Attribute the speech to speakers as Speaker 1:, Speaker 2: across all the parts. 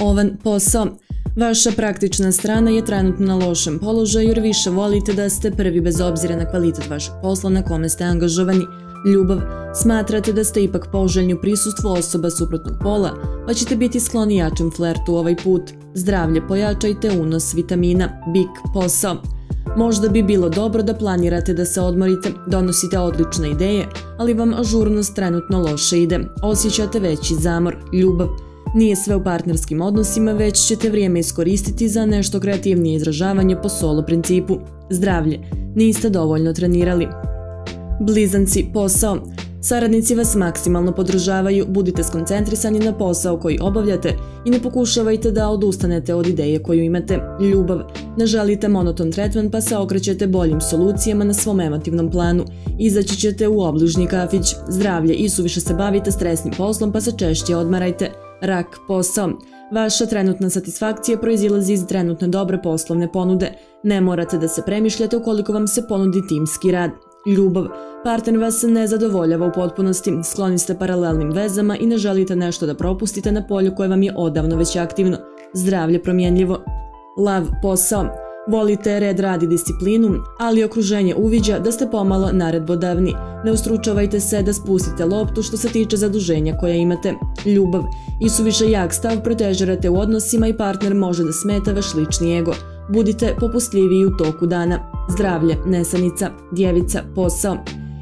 Speaker 1: Ovan posao. Vaša praktična strana je trenutno na lošem položaju jer više volite da ste prvi bez obzira na kvalitet vašeg posla na kome ste angažovani. Ljubav. Smatrate da ste ipak poželjni u prisustvu osoba suprotnog pola, pa ćete biti skloni jačem flertu ovaj put. Zdravlje pojačajte unos vitamina. Bik. Posao. Možda bi bilo dobro da planirate da se odmorite, donosite odlične ideje, ali vam ažurnost trenutno loše ide. Osjećate veći zamor, ljubav. Nije sve u partnerskim odnosima, već ćete vrijeme iskoristiti za nešto kreativnije izražavanje po solo principu. Zdravlje. Niste dovoljno trenirali. Blizanci, posao. Saradnici vas maksimalno podržavaju, budite skoncentrisani na posao koji obavljate i ne pokušavajte da odustanete od ideje koju imate. Ljubav. Ne želite monoton tretman pa se okrećete boljim solucijama na svom emotivnom planu. Izaći ćete u obližnji kafić. Zdravlje i suviše se bavite stresnim poslom pa se češće odmarajte. Rak, posao. Vaša trenutna satisfakcija proizilazi iz trenutne dobre poslovne ponude. Ne morate da se premišljate ukoliko vam se ponudi timski rad. Ljubav. Partner vas ne zadovoljava u potpunosti, skloni ste paralelnim vezama i ne želite nešto da propustite na polju koje vam je odavno već aktivno. Zdravlje promjenljivo. Lav, posao. Volite red radi disciplinu, ali okruženje uviđa da ste pomalo naredbodavni. Ne ustručavajte se da spustite loptu što se tiče zaduženja koja imate. Ljubav. I su jak stav protežerate u odnosima i partner može da smeta vaš lični ego. Budite popustljiviji u toku dana. Zdravlje, nesanica, djevica, posao.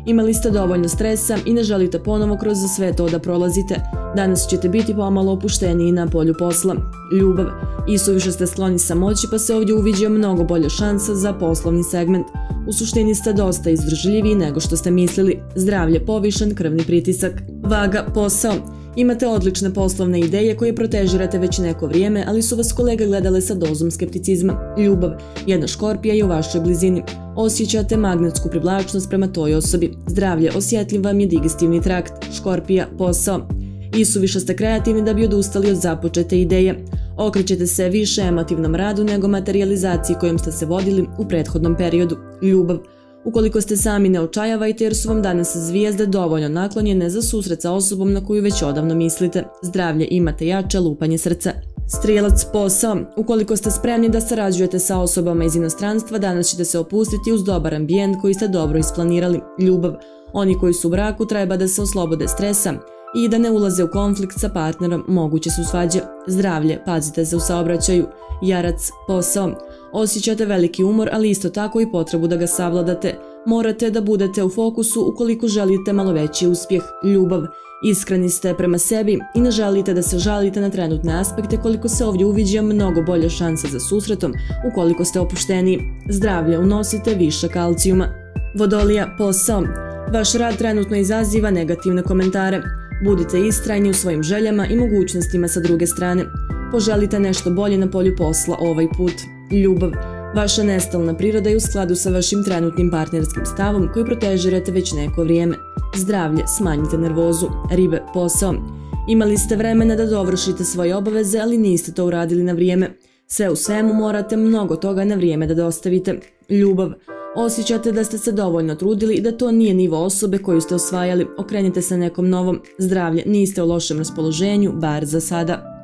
Speaker 1: Imali ste dovoljno stresa i ne želite ponovo kroz sve to da prolazite. Danas ćete biti pomalo opušteniji na polju posla. Ljubav. I suviše ste skloni samoći pa se ovdje uviđa mnogo bolja šansa za poslovni segment. U suštini ste dosta izdržljiviji nego što ste mislili. Zdravlje, povišen krvni pritisak. Vaga, posao. Imate odlične poslovne ideje koje protežirate već neko vrijeme, ali su vas kolega gledale sa dozom skepticizma. Ljubav. Jedna škorpija je u vašoj blizini. Osjećate magnetsku privlačnost prema toj osobi. Zdravlje. Osjetljiv vam je digestivni trakt. Škorpija. Posao. I su više ste kreativni da bi odustali od započete ideje. Okrećete se više emotivnom radu nego materializaciji kojom ste se vodili u prethodnom periodu. Ljubav. Ukoliko ste sami ne očajavajte jer su vam danas zvijezde dovoljno naklonjene za susret sa osobom na koju već odavno mislite. Zdravlje imate jače lupanje srca. Strijelac posao. Ukoliko ste spremni da sarađujete sa osobama iz inostranstva, danas ćete se opustiti uz dobar ambijent koji ste dobro isplanirali. Ljubav. Oni koji su u braku treba da se oslobode stresa i da ne ulaze u konflikt sa partnerom, moguće su svađe. Zdravlje, pazite se u saobraćaju. Jarac, posao. Osjećate veliki umor, ali isto tako i potrebu da ga savladate. Morate da budete u fokusu ukoliko želite malo veći uspjeh, ljubav. Iskreni ste prema sebi i ne želite da se žalite na trenutne aspekte koliko se ovdje uviđa mnogo bolja šansa za susretom ukoliko ste opušteni. Zdravlje, unosite više kalcijuma. Vodolija, posao. Vaš rad trenutno izaziva negativne komentare. Budite istrajni u svojim željama i mogućnostima sa druge strane. Poželite nešto bolje na polju posla ovaj put. Ljubav. Vaša nestalna priroda je u skladu sa vašim trenutnim partnerskim stavom koji protežirate već neko vrijeme. Zdravlje, smanjite nervozu. Ribe, posao. Imali ste vremena da dovršite svoje obaveze, ali niste to uradili na vrijeme. Sve u svemu morate mnogo toga na vrijeme da dostavite. Ljubav. Osjećate da ste se dovoljno trudili i da to nije nivo osobe koju ste osvajali. Okrenite se nekom novom. Zdravlje, niste u lošem raspoloženju, bar za sada.